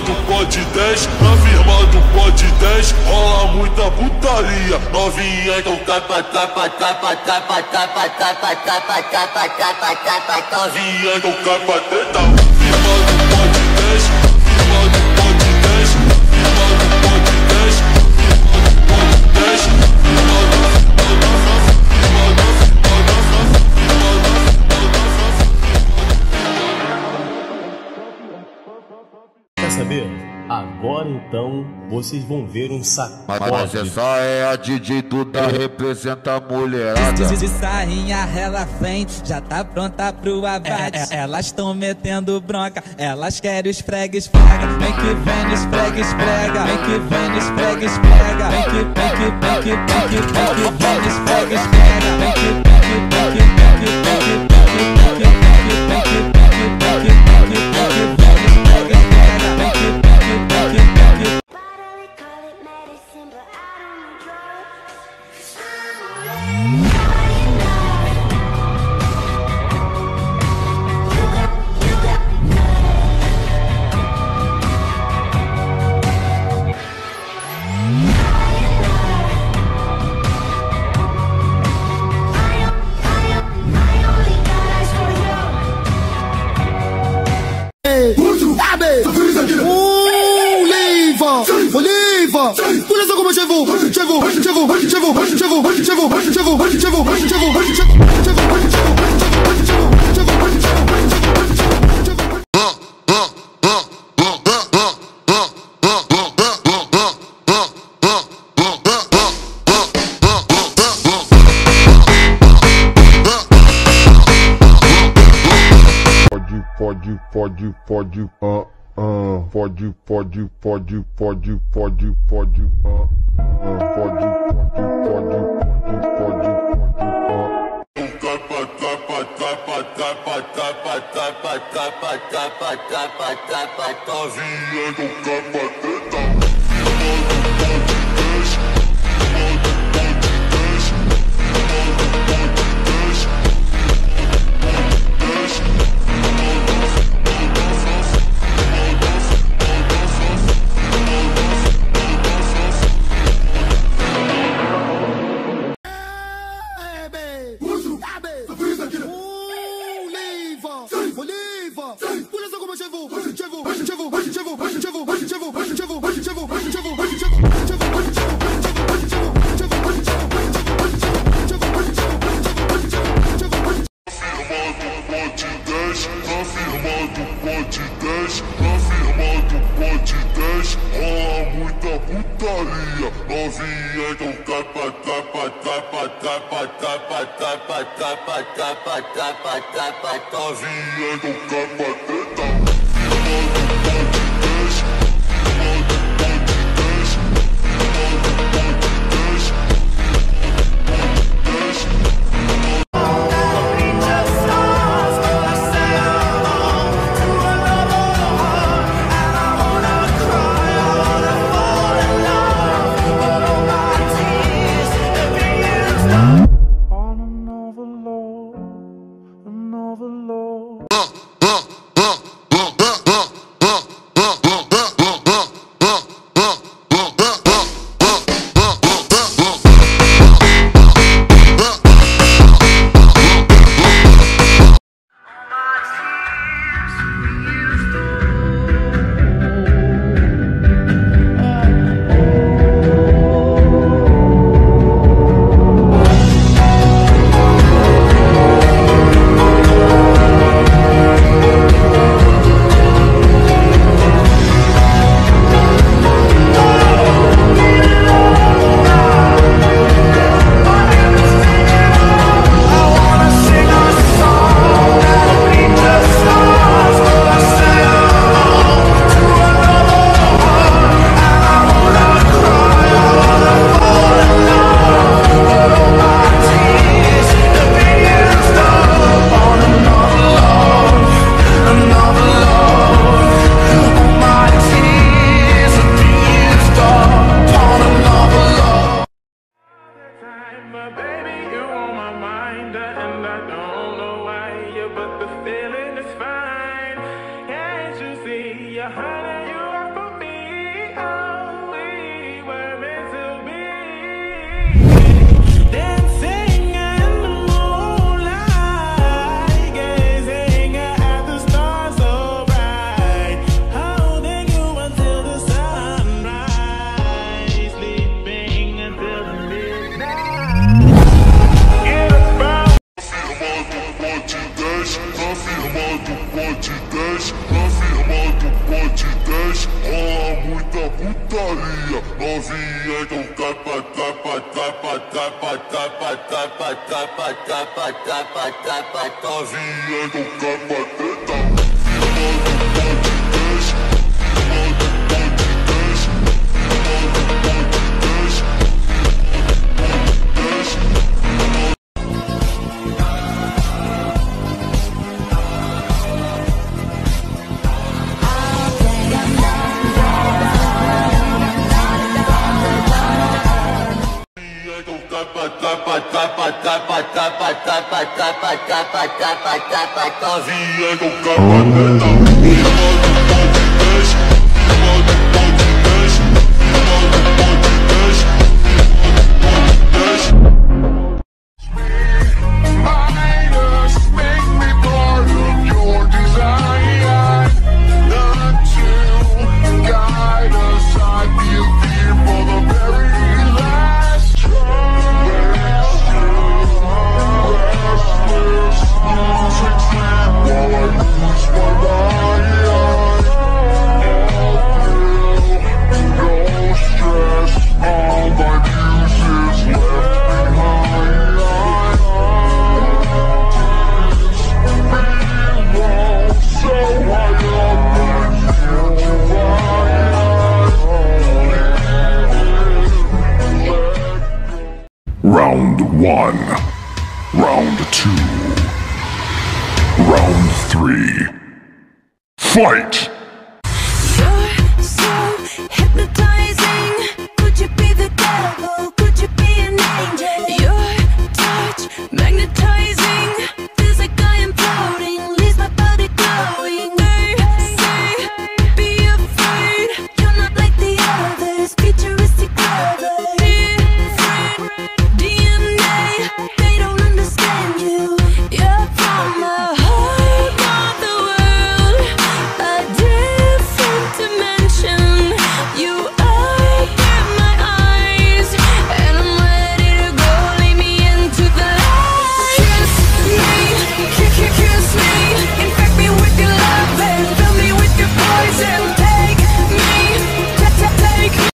do pode 10, na firma do pod 10, rola muita putaria. Novinha então tapa, tapa, tapa, tapa, tapa, tapa, tapa, tapa, tapa, tapa, novinha então tapa, teta. Firma do pod 10, firma do pod 10, firma do pode 10, firma do pod 10. saber? Agora então vocês vão ver um saco Mas essa é a DJ Duda, é. representa a mulherada. Diz, de sarrinha ela vem, já tá pronta pro abate. É, é, elas tão metendo bronca, elas querem esfrega, esfrega. Vem que vem, esfrega, esfrega. Vem que vem, esfrega, esfrega. Vem que vem, que vem, que vem, que vem, que vem, esfrega, esfrega. Vem que vem, que vem, que vem, que vem, que vem. Bolivar, Bolivar. Conheça como chegou, chegou, chegou, chegou, chegou, chegou, chegou, chegou, chegou, chegou, chegou, for you, for you, for you for you for you for you for you for you for you uh, uh for you for you for you for you for you for you uh Fantasia do capaceta. 10, na firma do pote 10, na firma do pote 10, rola muita putaria. Novinha, então tapa, tapa, tapa, tapa, tapa, tapa, tapa, tapa, tapa, tapa, novinha, então capa treta. Firma do pote 10, firma do pote 10, firma do pote 10, Olha. One. Round two. Round three. Fight!